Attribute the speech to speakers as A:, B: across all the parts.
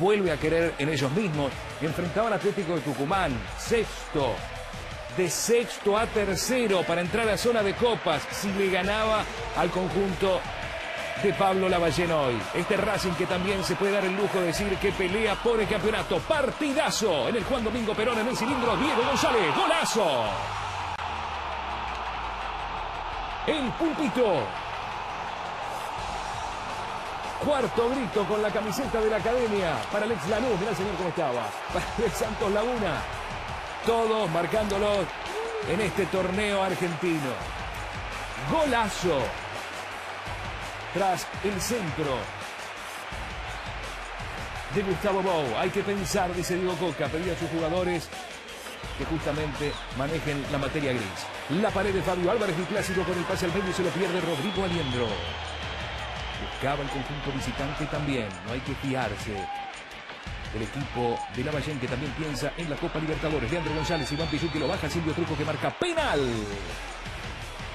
A: vuelve a querer en ellos mismos. Enfrentaba al Atlético de Tucumán, sexto, de sexto a tercero para entrar a zona de copas si le ganaba al conjunto de Pablo Lavallén hoy. Este Racing que también se puede dar el lujo de decir que pelea por el campeonato. Partidazo en el Juan Domingo Perón en el cilindro. Diego González, golazo. El pulpito. Cuarto grito con la camiseta de la academia para Alex Lanús. Mirá señor cómo estaba. Para Alex Santos Laguna. Todos marcándolos en este torneo argentino. Golazo tras el centro de Gustavo Bou. Hay que pensar, dice Diego Coca, pedir a sus jugadores que justamente manejen la materia gris. La pared de Fabio Álvarez y clásico con el pase al medio y se lo pierde Rodrigo Aliendro. Buscaba el conjunto visitante también, no hay que fiarse del equipo de Lavallén que también piensa en la Copa Libertadores. Leandro González, Iván Pichu que lo baja, Silvio Truco que marca penal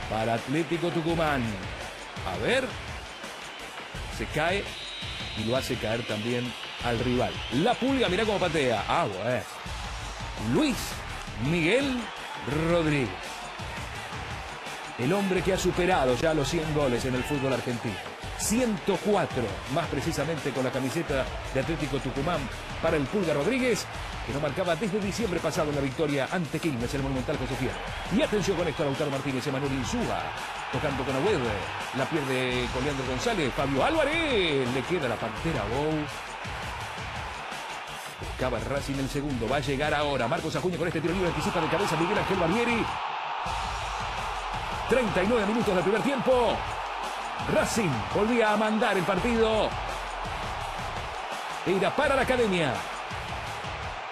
A: para Atlético Tucumán. A ver, se cae y lo hace caer también al rival. La pulga, mira cómo patea. Ah, bueno. Luis Miguel Rodríguez. El hombre que ha superado ya los 100 goles en el fútbol argentino. 104, más precisamente con la camiseta de Atlético Tucumán para el Pulga Rodríguez, que no marcaba desde diciembre pasado en la victoria ante Quilmes el Monumental José Fierro. Y atención con esto, Lautaro Martínez, Emanuel Insúa, tocando con Agüed, la pierde con Leandro González, Fabio Álvarez, le queda la Pantera Bow. Buscaba Racing el segundo, va a llegar ahora, Marcos Acuña con este tiro libre, anticipa de cabeza Miguel Ángel Barbieri. 39 minutos del primer tiempo. Racing volvía a mandar el partido. Era para la academia.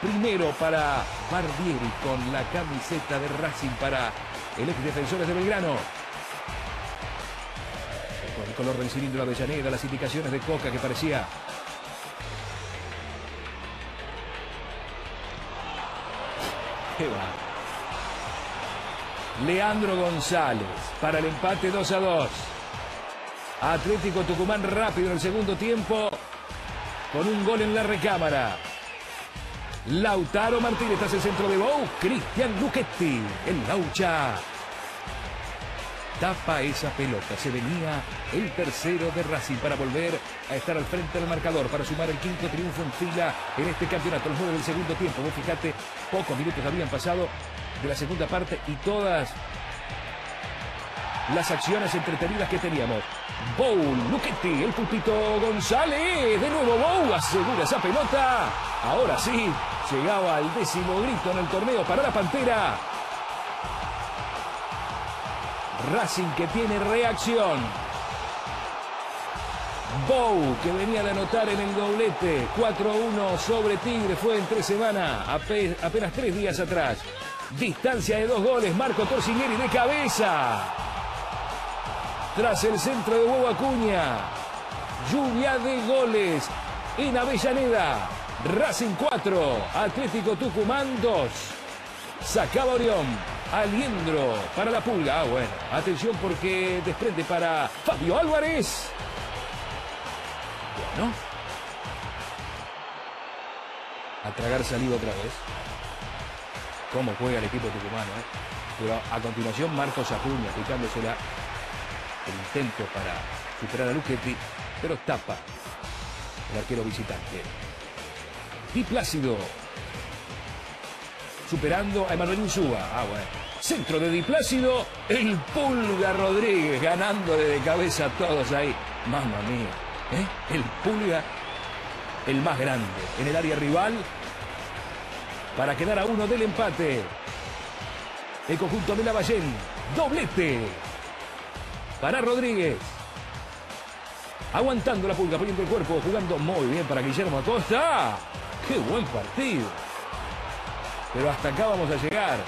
A: Primero para Barbieri con la camiseta de Racing para el ex defensores de Belgrano. Con el color del cilindro Avellaneda, las indicaciones de Coca que parecía. Leandro González para el empate 2 a 2. Atlético Tucumán rápido en el segundo tiempo con un gol en la recámara. Lautaro Martínez tras el centro de Bou. Cristian Luchetti, el Laucha. Tapa esa pelota. Se venía el tercero de Racing para volver a estar al frente del marcador, para sumar el quinto triunfo en fila en este campeonato. Los nueve del segundo tiempo. Vos fíjate, pocos minutos habían pasado de la segunda parte y todas las acciones entretenidas que teníamos. Bow, Luchetti, el pulpito González. De nuevo Bow asegura esa pelota. Ahora sí, llegaba al décimo grito en el torneo para la Pantera. Racing que tiene reacción. Bow que venía de anotar en el doblete. 4-1 sobre Tigre fue en tres semanas, apenas tres días atrás. Distancia de dos goles, Marco Torcinieri de cabeza. Tras el centro de Bobo Acuña. Lluvia de goles en Avellaneda. Racing 4, Atlético Tucumán 2. Sacaba Orión, Aliendro para la pulga. Ah, bueno, atención porque desprende para Fabio Álvarez. Bueno. A tragar saliva otra vez. Cómo juega el equipo tucumano, ¿eh? Pero a continuación Marcos Acuña picándosela el intento para superar a Luchetti, pero tapa el arquero visitante. Di Plácido superando a Emanuel Insúa. Ah, bueno. Centro de Di Plácido, el Pulga Rodríguez ganándole de cabeza a todos ahí. Mamma mía, ¿eh? El Pulga, el más grande en el área rival para quedar a uno del empate. El conjunto de Lavallén, doblete para Rodríguez. Aguantando la pulga, poniendo el cuerpo, jugando muy bien para Guillermo Acosta. ¡Qué buen partido! Pero hasta acá vamos a llegar.